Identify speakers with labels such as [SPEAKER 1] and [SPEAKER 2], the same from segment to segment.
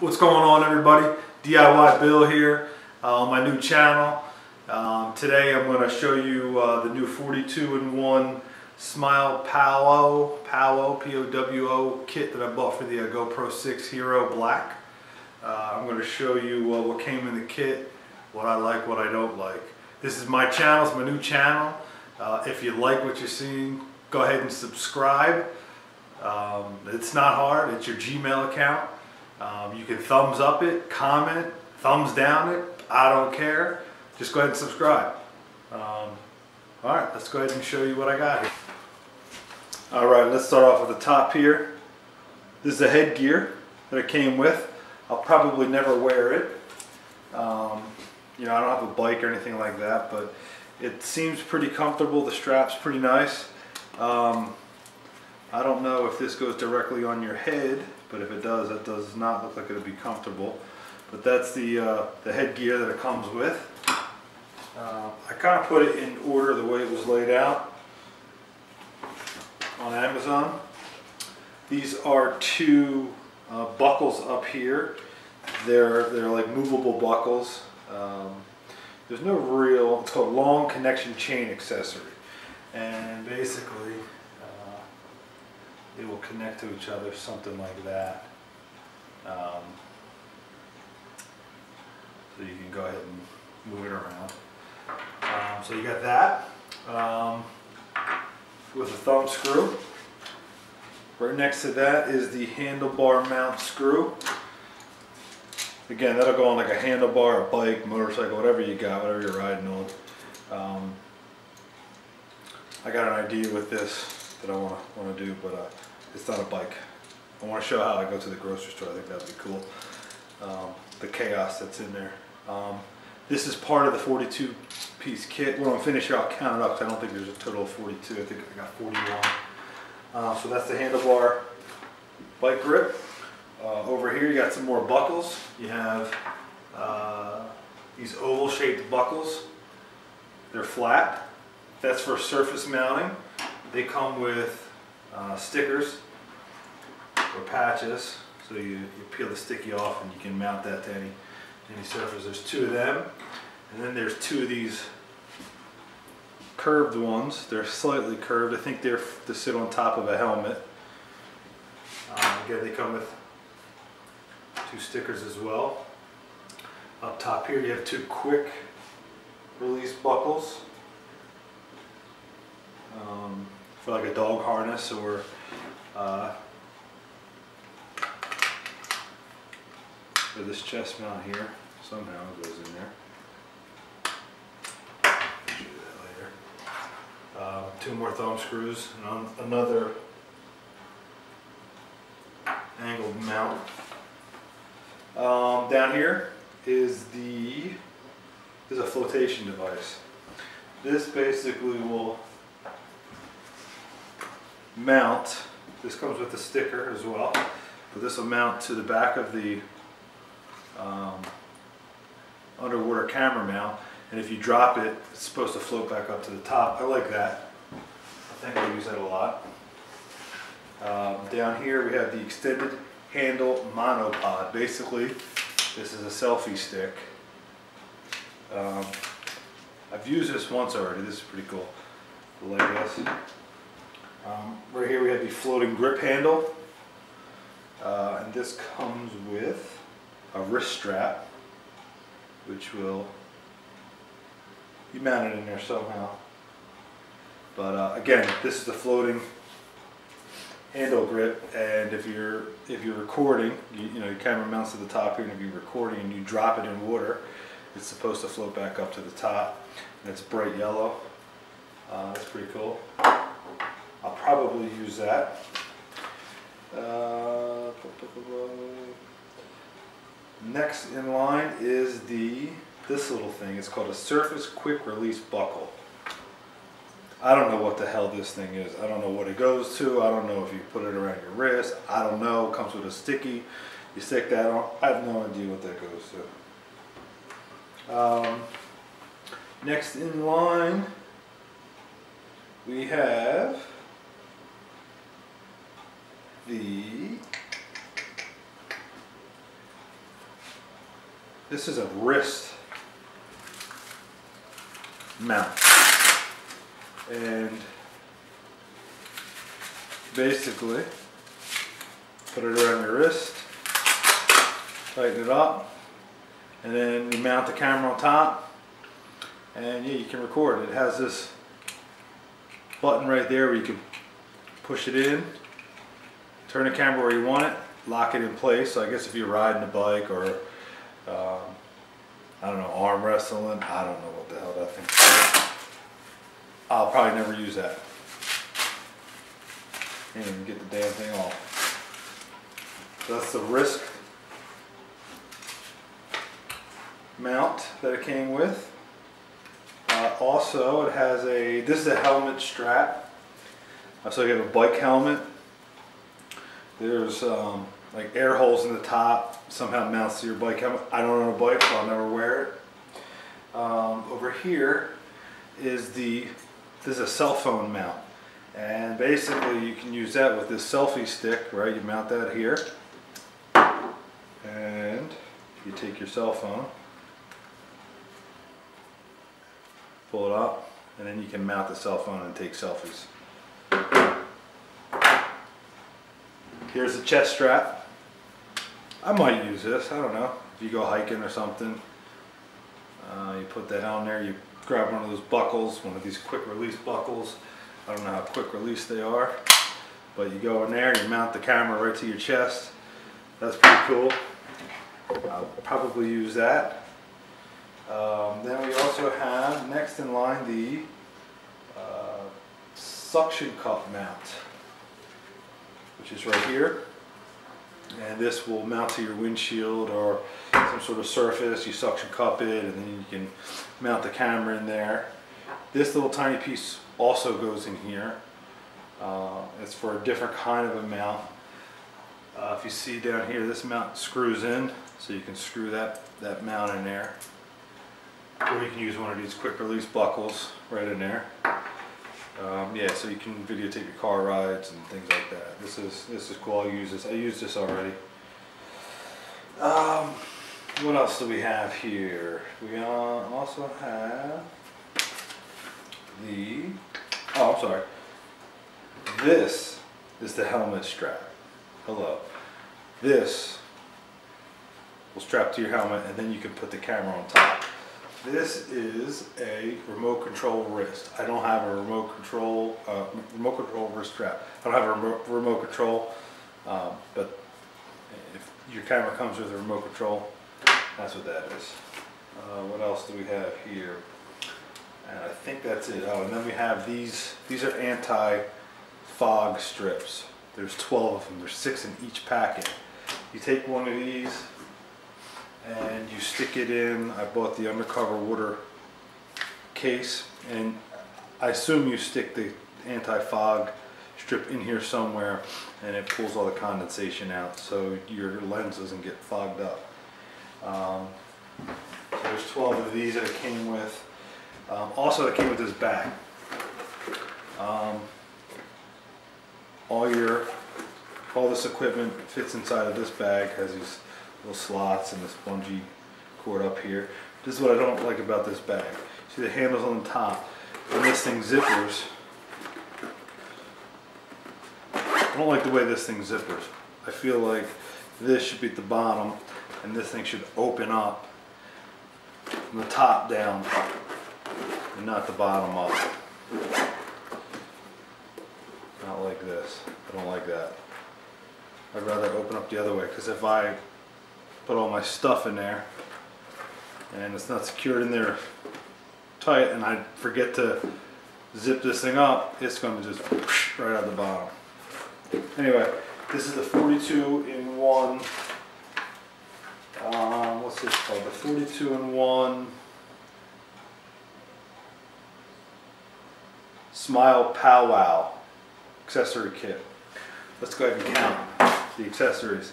[SPEAKER 1] What's going on everybody? DIY Bill here uh, on my new channel. Um, today I'm going to show you uh, the new 42 in 1 Smile Powo, Powo, P-O-W-O kit that I bought for the uh, GoPro 6 Hero Black. Uh, I'm going to show you uh, what came in the kit, what I like, what I don't like. This is my channel, it's my new channel. If you like what you're seeing, go ahead and subscribe. Um, it's not hard, it's your Gmail account. Um, you can thumbs up it, comment, thumbs down it. I don't care. Just go ahead and subscribe. Um, all right, let's go ahead and show you what I got here. All right, let's start off with the top here. This is the headgear that it came with. I'll probably never wear it. Um, you know, I don't have a bike or anything like that, but it seems pretty comfortable. The strap's pretty nice. Um, I don't know if this goes directly on your head, but if it does, that does not look like it'll be comfortable. But that's the, uh, the headgear that it comes with. Uh, I kind of put it in order the way it was laid out on Amazon. These are two uh, buckles up here. They're, they're like movable buckles. Um, there's no real, it's called long connection chain accessory. And basically, they will connect to each other, something like that. Um, so you can go ahead and move it around. Um, so you got that um, with a thumb screw. Right next to that is the handlebar mount screw. Again, that'll go on like a handlebar, a bike, motorcycle, whatever you got, whatever you're riding on. Um, I got an idea with this that I want to want to do, but uh, it's not a bike. I want to show how I go to the grocery store. I think that'd be cool. Um, the chaos that's in there. Um, this is part of the 42 piece kit. When I'm finished here, I'll count it up. I don't think there's a total of 42. I think I got 41. Uh, so that's the handlebar bike grip. Uh, over here, you got some more buckles. You have uh, these oval shaped buckles. They're flat. That's for surface mounting. They come with uh, stickers or patches. So you, you peel the sticky off and you can mount that to any, any surface. There's two of them. And then there's two of these curved ones. They're slightly curved. I think they're to sit on top of a helmet. Um, again, they come with two stickers as well. Up top here you have two quick release buckles um, for like a dog harness or uh, for this chest mount here. Somehow it goes in there. Uh, two more thumb screws and another angled mount. Um, down here is the is a flotation device. This basically will mount, this comes with a sticker as well, but this will mount to the back of the um, underwater camera mount, and if you drop it, it's supposed to float back up to the top. I like that. I think I use that a lot. Um, down here we have the extended handle monopod. Basically, this is a selfie stick. Um, I've used this once already. This is pretty cool. Like this. Um, right here we have the floating grip handle. Uh, and this comes with a wrist strap, which will be mounted in there somehow. But uh, again, this is the floating handle grip, and if you're if you're recording, you, you know your camera mounts to the top here, and if you're recording and you drop it in water, it's supposed to float back up to the top. And it's bright yellow. Uh, that's pretty cool. I'll probably use that. Uh, next in line is the this little thing. It's called a Surface Quick Release Buckle. I don't know what the hell this thing is. I don't know what it goes to. I don't know if you put it around your wrist. I don't know. It comes with a sticky. You stick that on. I have no idea what that goes to. Um, next in line, we have the this is a wrist mount. And basically, put it around your wrist, tighten it up, and then you mount the camera on top, and yeah, you can record. It has this button right there where you can push it in, turn the camera where you want it, lock it in place. So I guess if you're riding a bike or um, I don't know, arm wrestling, I don't know what the hell that thing is. I'll probably never use that. Can't even get the damn thing off. That's the wrist mount that it came with. Uh, also, it has a, this is a helmet strap. So you have a bike helmet. There's um, like air holes in the top, somehow mounts to your bike helmet. I don't own a bike, so I'll never wear it. Um, over here is the, this is a cell phone mount. And basically you can use that with this selfie stick, right? You mount that here. And you take your cell phone, pull it up, and then you can mount the cell phone and take selfies. Here's the chest strap. I might use this, I don't know. If you go hiking or something, uh, you put that on there, you grab one of those buckles, one of these quick release buckles. I don't know how quick release they are, but you go in there, you mount the camera right to your chest. That's pretty cool. I'll probably use that. Um, then we also have next in line the uh, suction cup mount, which is right here. And this will mount to your windshield or some sort of surface. You suction cup it and then you can mount the camera in there. This little tiny piece also goes in here. Uh, it's for a different kind of a mount. Uh, if you see down here, this mount screws in, so you can screw that, that mount in there. Or you can use one of these quick release buckles right in there. Um, yeah, so you can videotape your car rides and things like that. This is this is cool. I use this. I used this already. Um, what else do we have here? We uh, also have the. Oh, I'm sorry. This is the helmet strap. Hello. This will strap to your helmet, and then you can put the camera on top. This is a remote control wrist. I don't have a remote control uh, remote control wrist strap. I don't have a remote, remote control, um, but if your camera comes with a remote control, that's what that is. Uh, what else do we have here? And I think that's it. Oh, and then we have these. These are anti-fog strips. There's 12 of them. There's six in each packet. You take one of these and you stick it in. I bought the undercover water case and I assume you stick the anti-fog strip in here somewhere and it pulls all the condensation out so your lens doesn't get fogged up. Um, so there's 12 of these that it came with. Um, also it came with this bag. Um, all your, all this equipment fits inside of this bag, has these little slots and this bungee cord up here. This is what I don't like about this bag. See the handles on the top. When this thing zippers, I don't like the way this thing zippers. I feel like this should be at the bottom and this thing should open up from the top down and not the bottom up. Not like this. I don't like that. I'd rather open up the other way because if I put all my stuff in there and it's not secured in there tight and I forget to zip this thing up, it's going to just right out the bottom. Anyway, this is the 42 in 1, um, what's this called? The 42 in 1 Smile Powo accessory kit. Let's go ahead and count the accessories.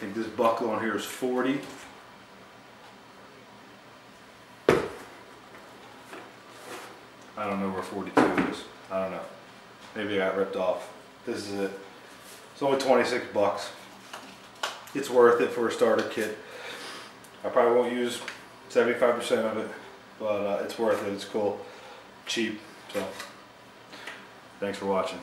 [SPEAKER 1] I think this buckle on here is 40. I don't know where 42 is. I don't know. Maybe I got ripped off. This is it. It's only 26 bucks. It's worth it for a starter kit. I probably won't use 75% of it, but uh, it's worth it. It's cool, cheap. So, thanks for watching.